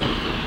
you